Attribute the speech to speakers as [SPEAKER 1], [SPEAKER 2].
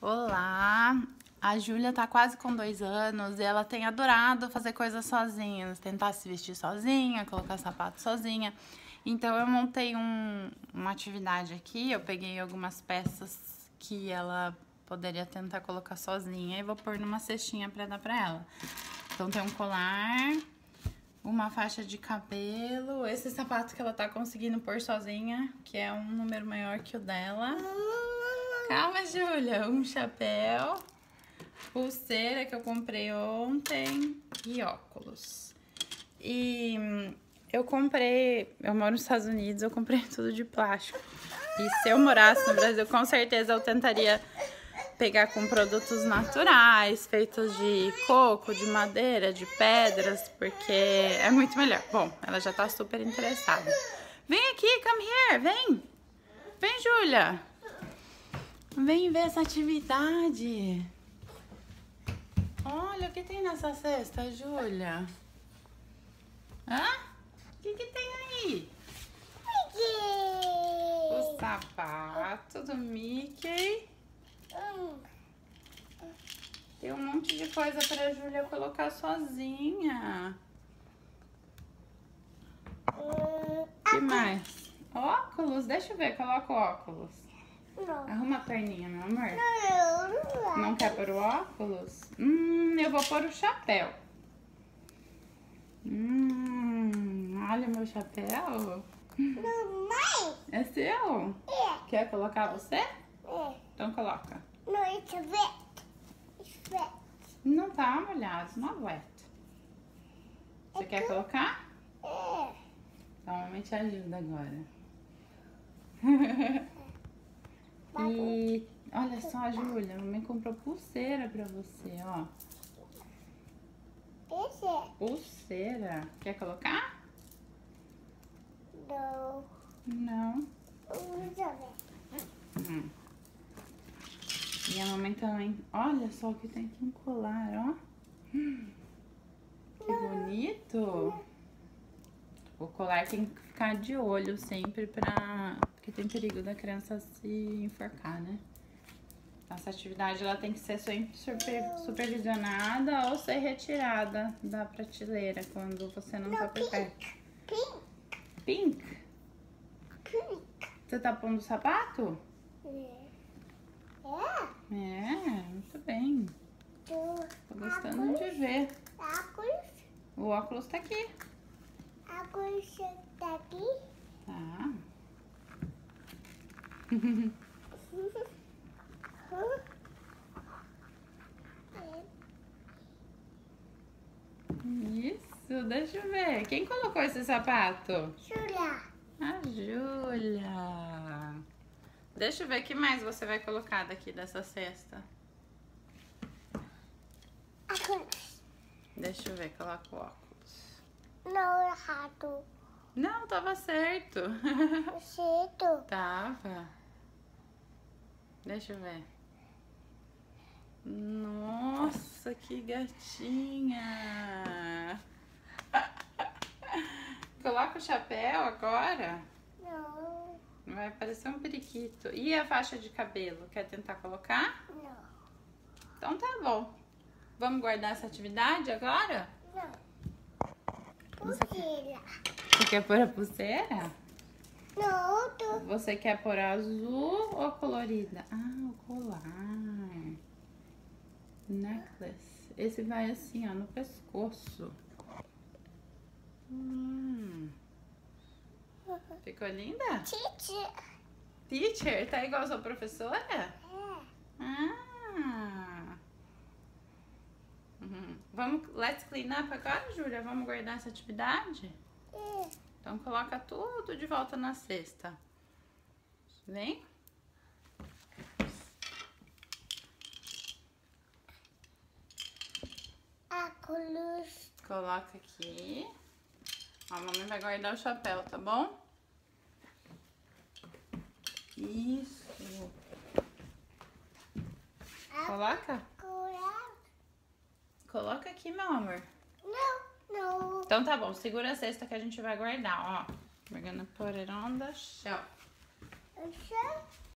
[SPEAKER 1] Olá! A Júlia tá quase com dois anos e ela tem adorado fazer coisas sozinha, tentar se vestir sozinha, colocar sapato sozinha. Então eu montei um, uma atividade aqui, eu peguei algumas peças que ela poderia tentar colocar sozinha e vou pôr numa cestinha pra dar pra ela. Então tem um colar, uma faixa de cabelo, esse sapato que ela tá conseguindo pôr sozinha, que é um número maior que o dela. Calma, Júlia. Um chapéu, pulseira que eu comprei ontem e óculos. E eu comprei, eu moro nos Estados Unidos, eu comprei tudo de plástico. E se eu morasse no Brasil, com certeza eu tentaria pegar com produtos naturais, feitos de coco, de madeira, de pedras, porque é muito melhor. Bom, ela já tá super interessada. Vem aqui, come here, vem. Vem, Júlia. Vem ver essa atividade. Olha o que tem nessa cesta, Júlia. Hã? O que, que tem aí? O sapato do Mickey. Tem um monte de coisa pra Júlia colocar sozinha. O que mais? Óculos? Deixa eu ver, coloca o óculos.
[SPEAKER 2] Não.
[SPEAKER 1] Arruma a perninha, meu amor.
[SPEAKER 2] Não,
[SPEAKER 1] Não quer pôr o óculos? Hum, eu vou pôr o chapéu. Hum, olha meu chapéu.
[SPEAKER 2] Mamãe,
[SPEAKER 1] É seu?
[SPEAKER 2] é,
[SPEAKER 1] Quer colocar você?
[SPEAKER 2] é.
[SPEAKER 1] Então coloca.
[SPEAKER 2] Não, it's wet. It's wet.
[SPEAKER 1] Não tá molhado, não wet. Você quer colocar?
[SPEAKER 2] É.
[SPEAKER 1] Então a mamãe te ajuda agora. e olha só, Júlia, a mamãe comprou pulseira pra você, ó.
[SPEAKER 2] É.
[SPEAKER 1] Pulseira. Quer colocar?
[SPEAKER 2] Não.
[SPEAKER 1] Não. Hum. E a mamãe também. Olha só que tem aqui um colar, ó. Hum. Que bonito. O colar tem que ficar de olho sempre pra. Porque tem perigo da criança se enforcar, né? Essa atividade ela tem que ser super- supervisionada ou ser retirada da prateleira quando você não tá por perto.
[SPEAKER 2] Pink.
[SPEAKER 1] Pink?
[SPEAKER 2] Pink.
[SPEAKER 1] Você tá pondo o sapato?
[SPEAKER 2] É. É.
[SPEAKER 1] É, muito bem. Tô gostando de ver.
[SPEAKER 2] águas.
[SPEAKER 1] O óculos tá aqui.
[SPEAKER 2] Águas tá aqui.
[SPEAKER 1] Tá. Isso, deixa eu ver. Quem colocou esse sapato?
[SPEAKER 2] Júlia.
[SPEAKER 1] A Júlia. Deixa eu ver o que mais você vai colocar daqui dessa cesta. Deixa eu ver, coloca o óculos.
[SPEAKER 2] Não, errado.
[SPEAKER 1] Não, tava certo.
[SPEAKER 2] Cedo.
[SPEAKER 1] Tava. Deixa eu ver. Nossa, que gatinha! Coloca o chapéu agora.
[SPEAKER 2] Não.
[SPEAKER 1] Vai parecer um periquito. E a faixa de cabelo? Quer tentar colocar?
[SPEAKER 2] Não.
[SPEAKER 1] Então tá bom. Vamos guardar essa atividade agora?
[SPEAKER 2] Não. Pulseira.
[SPEAKER 1] Você quer pôr a pulseira?
[SPEAKER 2] Tô.
[SPEAKER 1] Você quer pôr azul ou colorida? Ah, o colar. Necklace. Esse vai assim, ó, no pescoço. Hum. Ficou linda?
[SPEAKER 2] Titi.
[SPEAKER 1] Teacher, tá igual a sua professora?
[SPEAKER 2] É.
[SPEAKER 1] Ah. Uhum. Vamos, let's clean up agora, Júlia? Vamos guardar essa atividade?
[SPEAKER 2] É.
[SPEAKER 1] Então coloca tudo de volta na cesta. Vem?
[SPEAKER 2] Águas.
[SPEAKER 1] Coloca aqui. Ó, a mamãe vai guardar o chapéu, tá bom? Isso. Coloca? Coloca aqui, meu amor.
[SPEAKER 2] Não, não.
[SPEAKER 1] Então tá bom, segura a cesta que a gente vai guardar, ó. We're gonna put it on the shelf.
[SPEAKER 2] Deixa.